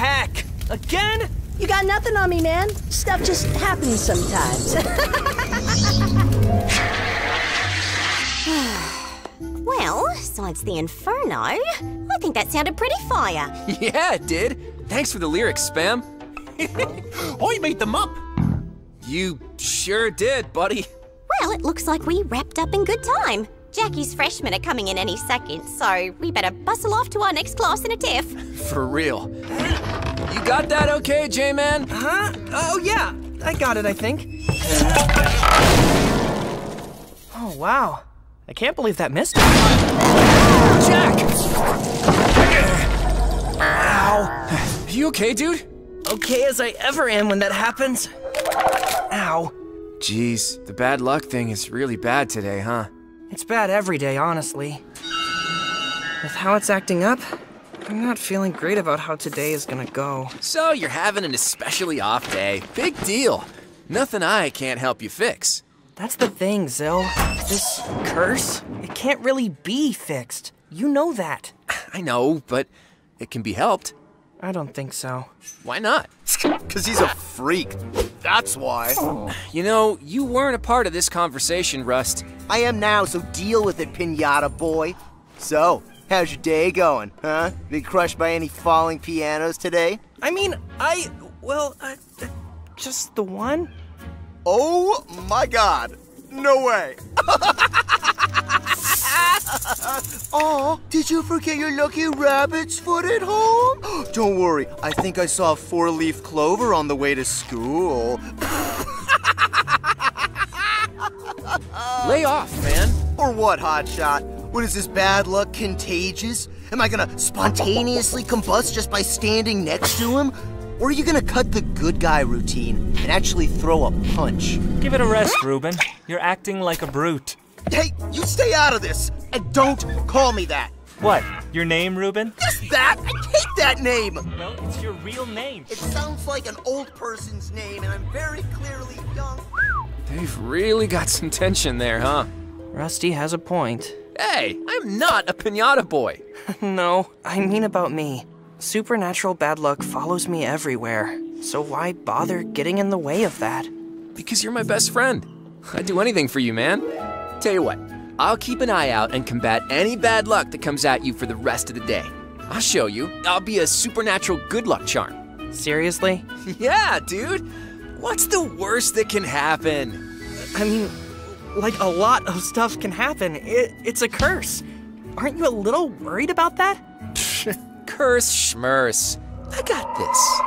heck? Again? You got nothing on me, man. Stuff just happens sometimes. Well, besides the Inferno, I think that sounded pretty fire. Yeah, it did. Thanks for the lyrics, Spam. Oh, I made them up. You sure did, buddy. Well, it looks like we wrapped up in good time. Jackie's freshmen are coming in any second, so we better bustle off to our next class in a tiff. For real. You got that okay, J-Man? Huh? Oh, yeah. I got it, I think. Oh, wow. I can't believe that missed him. Jack! Ow. You okay, dude? Okay as I ever am when that happens. Ow. Jeez, the bad luck thing is really bad today, huh? It's bad every day, honestly. With how it's acting up, I'm not feeling great about how today is gonna go. So you're having an especially off day. Big deal. Nothing I can't help you fix. That's the thing, Zill. This curse, it can't really be fixed. You know that. I know, but it can be helped. I don't think so. Why not? Because he's a freak. That's why. You know, you weren't a part of this conversation, Rust. I am now, so deal with it, pinata boy. So, how's your day going, huh? Been crushed by any falling pianos today? I mean, I. Well, uh, just the one? Oh my god. No way. Aw, did you forget your lucky rabbit's foot at home? Don't worry, I think I saw a four-leaf clover on the way to school. Lay off, man. Or what, Hotshot? What is this bad luck contagious? Am I gonna spontaneously combust just by standing next to him? Or are you gonna cut the good guy routine and actually throw a punch? Give it a rest, Ruben. You're acting like a brute. Hey, you stay out of this! And don't call me that! What? Your name, Ruben? Just that! I hate that name! Well, it's your real name. It sounds like an old person's name, and I'm very clearly young. They've really got some tension there, huh? Rusty has a point. Hey, I'm not a pinata boy. no, I mean about me. Supernatural bad luck follows me everywhere. So why bother getting in the way of that? Because you're my best friend. I'd do anything for you, man. Tell you what, I'll keep an eye out and combat any bad luck that comes at you for the rest of the day. I'll show you. I'll be a supernatural good luck charm. Seriously? Yeah, dude. What's the worst that can happen? I mean, like a lot of stuff can happen. It, it's a curse. Aren't you a little worried about that? Curse schmurse. I got this.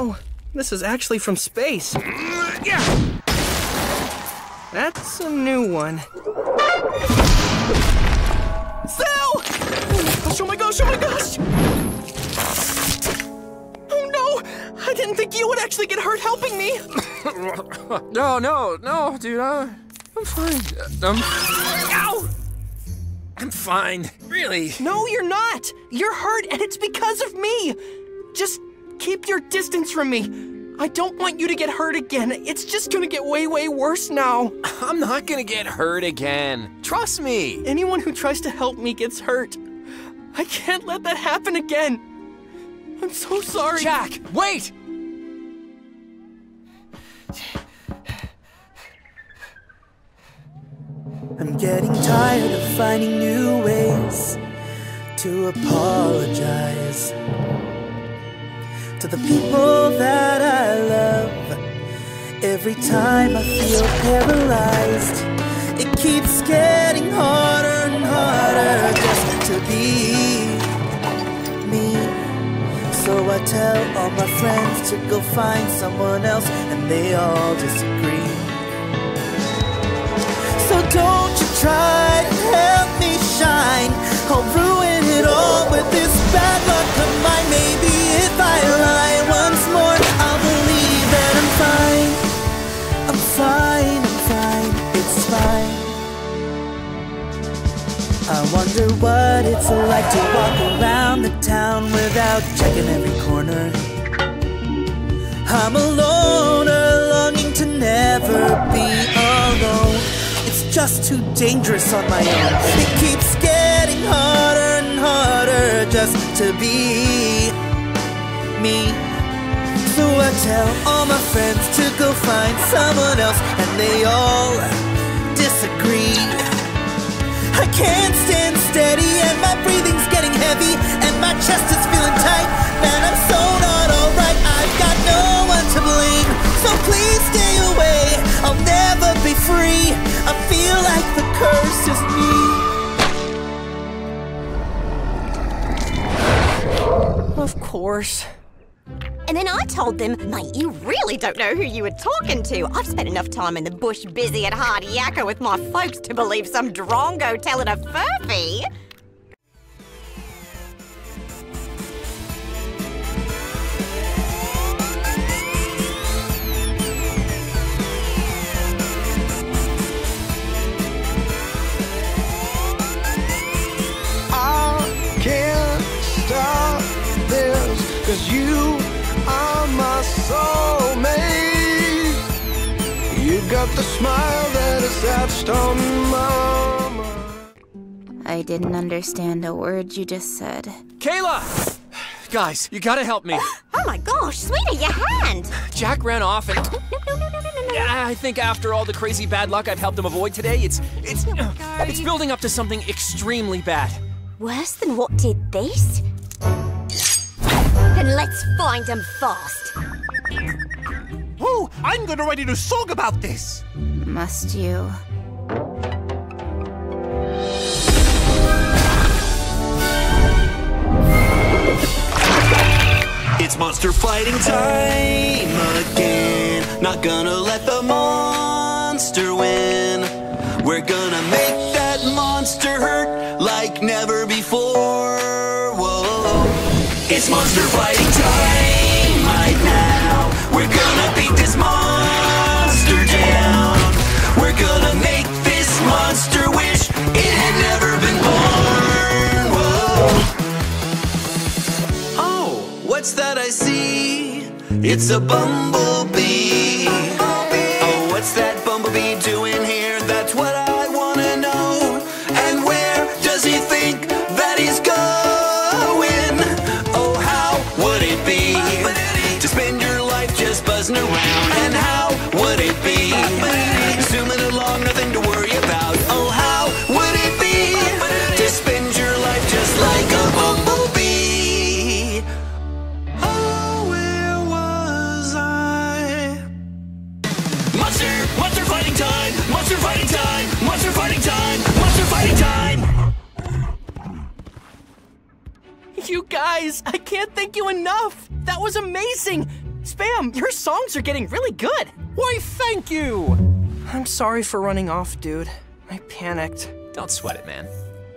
Whoa, this is actually from space. That's a new one. Zill! Oh my gosh, oh my gosh! Oh no! I didn't think you would actually get hurt helping me! no, no, no, dude. Uh, I'm fine. Um, ow! I'm fine. Really? No, you're not! You're hurt and it's because of me! Just keep your distance from me. I don't want you to get hurt again. It's just gonna get way, way worse now. I'm not gonna get hurt again. Trust me. Anyone who tries to help me gets hurt. I can't let that happen again. I'm so sorry. Jack, wait! I'm getting tired of finding new ways to apologize to the people that I love. Every time I feel paralyzed, it keeps getting harder and harder just to be me. So I tell all my friends to go find someone else, and they all disagree. So don't you try to help me shine. I'll ruin it all with this bad luck of mine. Maybe I lie once more, I'll believe that I'm fine. I'm fine, I'm fine, it's fine. I wonder what it's like to walk around the town without checking every corner. I'm a loner, longing to never be alone. It's just too dangerous on my own. It keeps getting harder and harder just to be me. So I tell all my friends to go find someone else, and they all disagree. I can't stand steady, and my breathing's getting heavy, and my chest is feeling tight. Man, I'm so not alright. I've got no one to blame, so please stay away. I'll never be free. I feel like the curse is me. Of course. And then I told them, mate, you really don't know who you were talking to. I've spent enough time in the bush busy at Hard Yakka with my folks to believe some drongo telling a furphy. The smile that is etched on my mind. I didn't understand a word you just said. Kayla! Guys, you gotta help me. Oh my gosh, sweetie, your hand! Jack ran off and. Yeah, I think after all the crazy bad luck I've helped him avoid today, it's it's it's building up to something extremely bad. Worse than what did this? Then let's find him fast. I'm gonna write a song about this. Must you? It's monster fighting time again. Not gonna let the monster win. We're gonna make that monster hurt like never before. Whoa. It's monster fighting time That I see? It's a bumblebee. Amazing. Spam, your songs are getting really good. Why, thank you. I'm sorry for running off, dude. I panicked. Don't sweat it, man.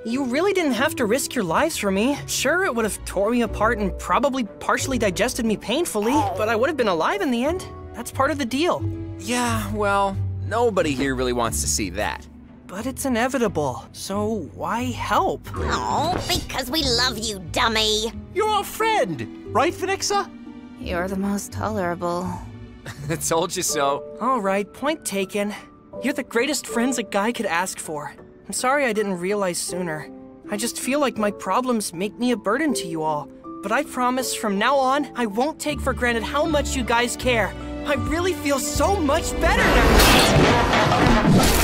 You really didn't have to risk your lives for me. Sure, it would have tore me apart and probably partially digested me painfully, but I would have been alive in the end. That's part of the deal. Yeah, well, nobody here really wants to see that. But it's inevitable, so why help? Oh, because we love you, dummy. You're our friend, right, Phoenixa? You're the most tolerable. I told you so. All right, point taken. You're the greatest friends a guy could ask for. I'm sorry I didn't realize sooner. I just feel like my problems make me a burden to you all. But I promise from now on, I won't take for granted how much you guys care. I really feel so much better now.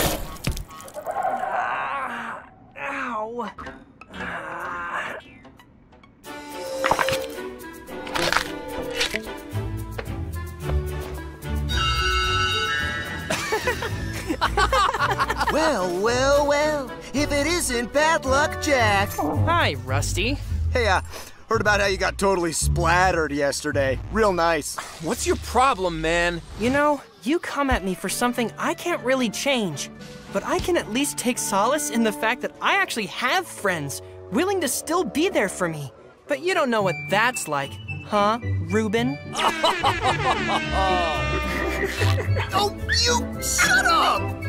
Well, well, well. If it isn't bad luck, Jack. Hi, Rusty. Hey, uh, Heard about how you got totally splattered yesterday. Real nice. What's your problem, man? You know, you come at me for something I can't really change. But I can at least take solace in the fact that I actually have friends willing to still be there for me. But you don't know what that's like, huh, Ruben? Oh, you shut up!